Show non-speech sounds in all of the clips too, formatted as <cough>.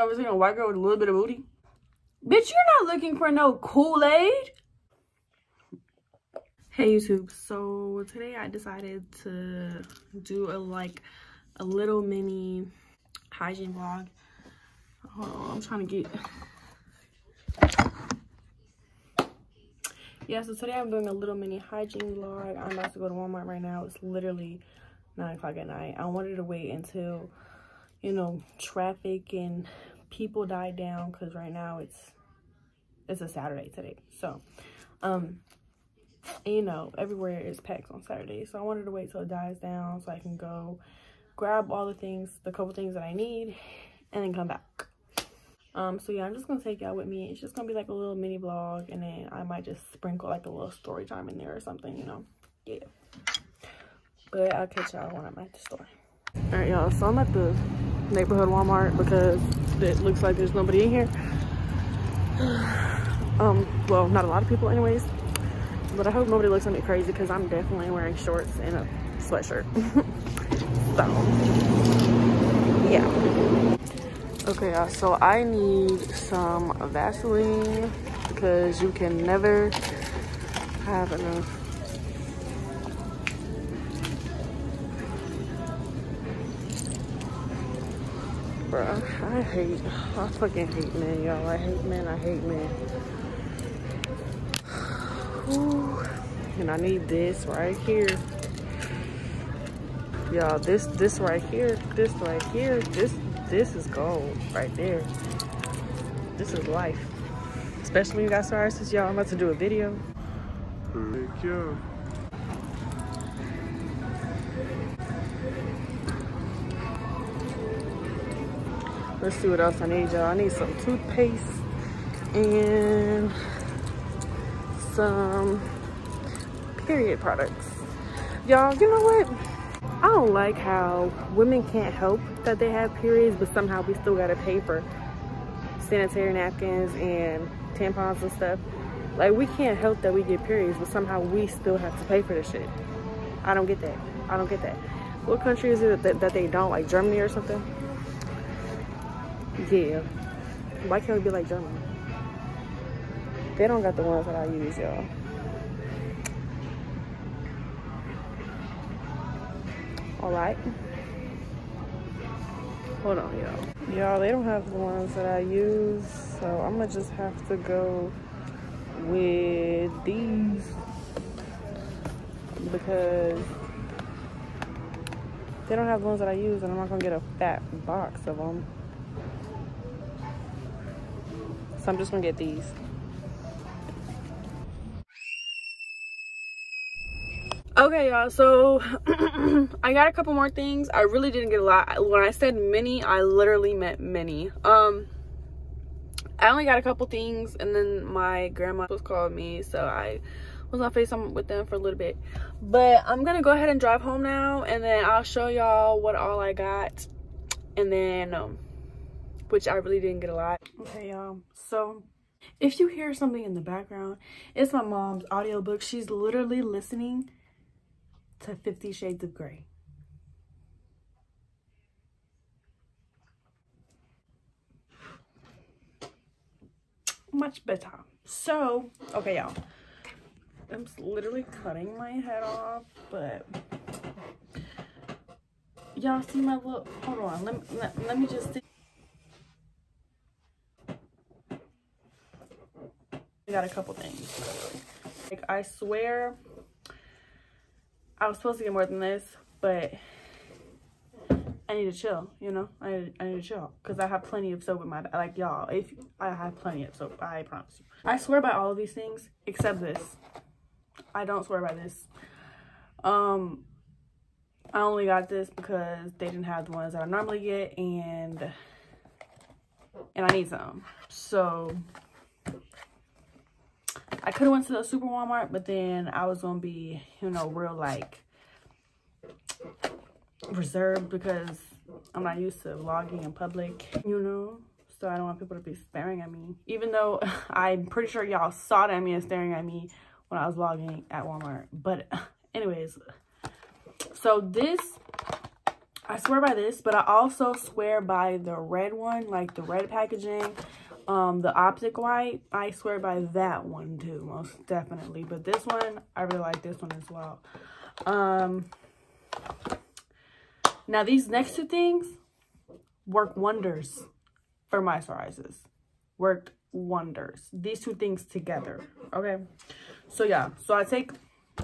I was thinking a white girl with a little bit of booty. Bitch, you're not looking for no Kool-Aid. Hey YouTube, so today I decided to do a like a little mini hygiene vlog. Hold on, I'm trying to get yeah so today i'm doing a little mini hygiene vlog i'm about to go to walmart right now it's literally nine o'clock at night i wanted to wait until you know traffic and people die down because right now it's it's a saturday today. So um you know everywhere is packed on saturday. So i wanted to wait till it dies down so i can go grab all the things the couple things that i need and then come back. Um so yeah i'm just gonna take y'all with me. It's just gonna be like a little mini vlog and then i might just sprinkle like a little story time in there or something you know? Yeah. But i'll catch y'all when i'm at the store. All right y'all so i'm at the neighborhood walmart because it looks like there's nobody in here <sighs> um well not a lot of people anyways but i hope nobody looks at me crazy because i'm definitely wearing shorts and a sweatshirt <laughs> so yeah Okay, y'all, so I need some Vaseline because you can never have enough. Bruh, I hate, I fucking hate men, y'all. I hate men, I hate men. Ooh. <sighs> And I need this right here. Y'all, this, this right here, this right here, this, this is gold right there. This is life. Especially when you got psoriasis, y'all. I'm about to do a video. Thank you. Let's see what else I need, y'all. I need some toothpaste and some period products. Y'all, you know what? I don't like how women can't help that they have periods, but somehow we still gotta pay for sanitary napkins and tampons and stuff. Like we can't help that we get periods, but somehow we still have to pay for this shit. I don't get that. I don't get that. What country is it that, that they don't, like Germany or something? Yeah. Why can't we be like Germany? They don't got the ones that I use, y'all. all right hold on y'all y'all they don't have the ones that i use so i'm gonna just have to go with these because they don't have the ones that i use and i'm not gonna get a fat box of them i'm just gonna get these. Okay y'all so <clears throat> i got a couple more things. I really didn't get a lot. When i said mini i literally meant mini um i only got a couple things and then my grandma was calling me so i was on facetime with them for a little bit. But i'm gonna go ahead and drive home now and then i'll show y'all what all i got and then um which i really didn't get a lot okay y'all so if you hear something in the background it's my mom's audiobook she's literally listening to Fifty Shades of Grey. Much better. So, okay, y'all. I'm literally cutting my head off, but y'all see my look. Hold on. Let, let, let me just. I got a couple things. Like, I swear I was supposed to get more than this, but I need to chill, you know? I I need to chill because I have plenty of soap in my, like y'all, if I have plenty of soap, I promise you. I swear by all of these things except this. I don't swear by this. Um, I only got this because they didn't have the ones that I normally get and, and I need some. So, I could have went to the super Walmart, but then I was going to be, you know, real like reserved because I'm not used to vlogging in public, you know. So I don't want people to be staring at me. Even though <laughs> I'm pretty sure y'all saw that me and staring at me when I was vlogging at Walmart. But <laughs> anyways, so this, I swear by this, but I also swear by the red one, like the red packaging, um, the optic white. I swear by that one too, most definitely. But this one, I really like this one as well. Um, now these next two things work wonders for my psoriasis. Worked wonders. These two things together, okay? So yeah, so I take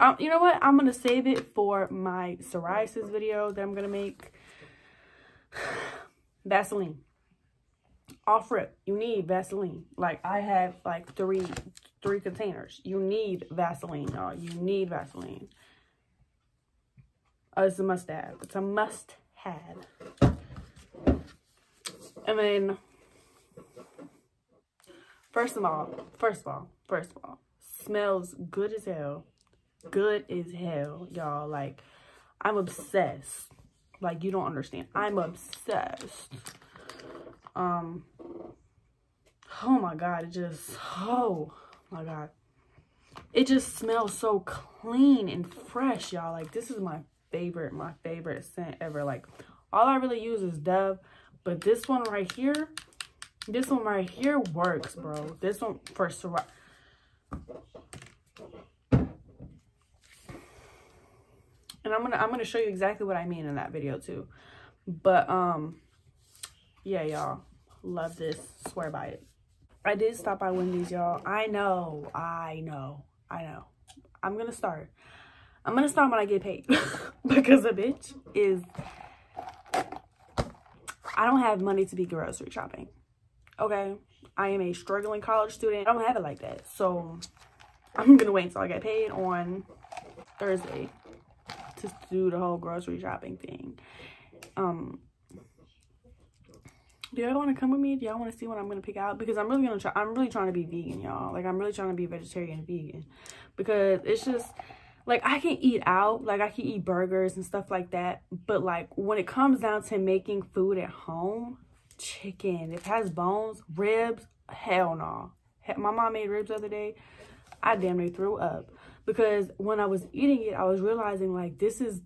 um, you know what? I'm to save it for my psoriasis video that I'm to make. <sighs> Vaseline. Off rip, you need Vaseline. Like, I have, like, three three containers. You need Vaseline, y'all. You need Vaseline. Oh, it's a must-have. It's a must-have. And then, first of all, first of all, first of all, smells good as hell good as hell, y'all. Like, I'm obsessed. Like, you don't understand. I'm obsessed. Um, oh my God, it just, oh my God. It just smells so clean and fresh, y'all. Like, this is my favorite, my favorite scent ever. Like, all I really use is Dove, but this one right here, this one right here works, bro. This one for Ciroc and I'm gonna I'm gonna show you exactly what I mean in that video too. But um, yeah, y'all, love this. Swear by it. I did stop by Wendy's, y'all. I know, I know, I know. I'm gonna start. I'm gonna start when I get paid <laughs> because a bitch is. I don't have money to be grocery shopping. Okay, I am a struggling college student. I don't have it like that, so I'm gonna wait until I get paid on Thursday to do the whole grocery shopping thing. Um, do y'all want to come with me? Do y'all want to see what I'm gonna pick out? Because I'm really gonna try. I'm really trying to be vegan, y'all. Like I'm really trying to be vegetarian vegan because it's just like I can eat out, like I can eat burgers and stuff like that. But like when it comes down to making food at home, chicken, if it has bones, ribs, hell no. My mom made ribs the other day. I damn near threw up because when I was eating it, I was realizing like this is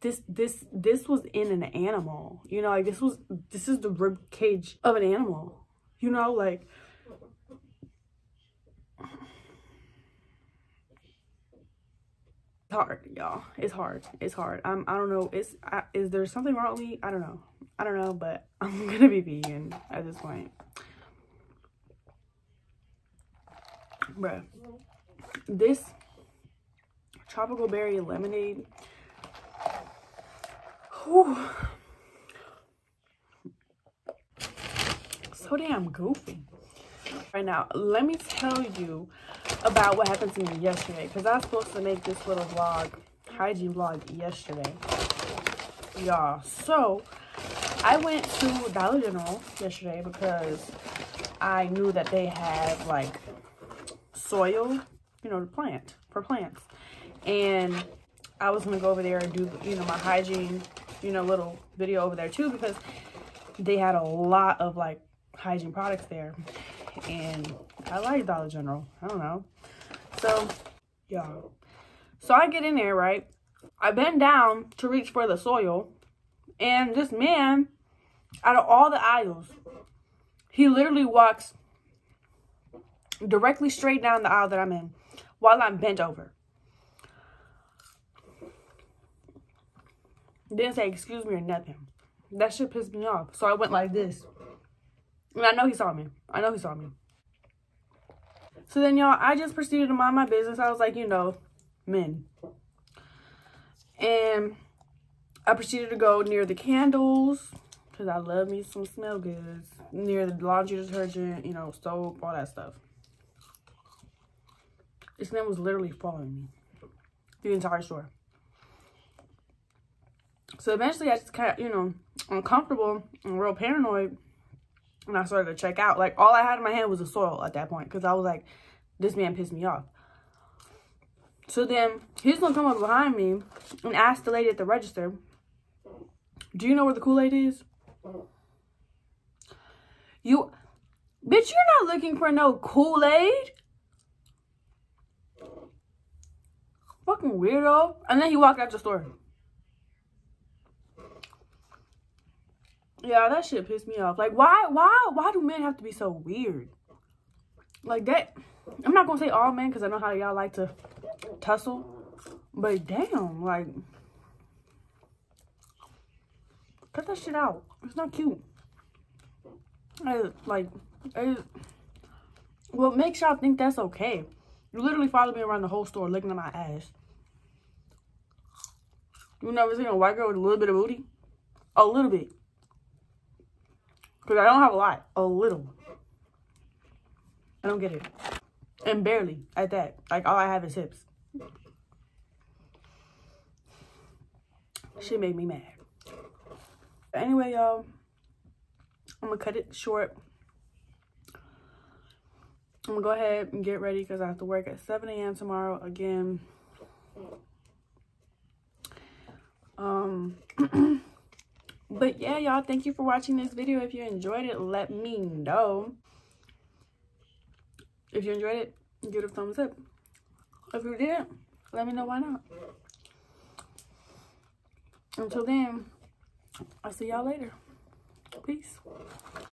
this this this was in an animal. You know, like this was this is the rib cage of an animal. You know, like it's hard y'all. It's hard. It's hard. I'm i don't know. It's I, is there something wrong with me? I don't know. I don't know but <laughs> i'm gonna be vegan at this point. Bruh. This tropical berry lemonade. Whew. So damn goofy. Right now, let me tell you about what happened to me yesterday. Because I was supposed to make this little vlog, hygiene vlog yesterday. Y'all. So, I went to Dollar General yesterday because I knew that they had like soil, you know, to plant, for plants and I was gonna go over there and do you know my hygiene you know little video over there too because they had a lot of like hygiene products there. And I like Dollar General. I don't know. So yeah. So I get in there right? I bend down to reach for the soil. And this man out of all the aisles he literally walks directly straight down the aisle that I'm in while I'm bent over Didn't say excuse me or nothing. That shit pissed me off. So I went like this. And I know he saw me. I know he saw me. So then, y'all, I just proceeded to mind my business. I was like, you know, men. And I proceeded to go near the candles. Because I love me some smell goods. Near the laundry detergent, you know, soap, all that stuff. This man was literally following me. The entire store. So eventually I just kind of, you know, uncomfortable and real paranoid. And I started to check out. Like, all I had in my hand was a soil at that point. Because I was like, this man pissed me off. So then, he's going to come up behind me and ask the lady at the register, do you know where the Kool-Aid is? You, bitch, you're not looking for no Kool-Aid. Fucking weirdo. And then he walked out the store. Yeah, that shit pissed me off. Like, why, why, why do men have to be so weird? Like that. I'm not gonna say all men because I know how y'all like to tussle. But damn, like, cut that shit out. It's not cute. I, like, I, what makes y'all think that's okay? You literally follow me around the whole store looking at my ass. You never seen a white girl with a little bit of booty? A little bit. Because I don't have a lot. A little. I don't get it. And barely at that. Like, all I have is hips. She made me mad. Anyway, y'all. I'm going to cut it short. I'm going to go ahead and get ready because I have to work at 7 a.m. tomorrow again. Um... <clears throat> but yeah y'all thank you for watching this video. If you enjoyed it let me know. If you enjoyed it give it a thumbs up. If you didn't let me know why not. Until then i'll see y'all later. Peace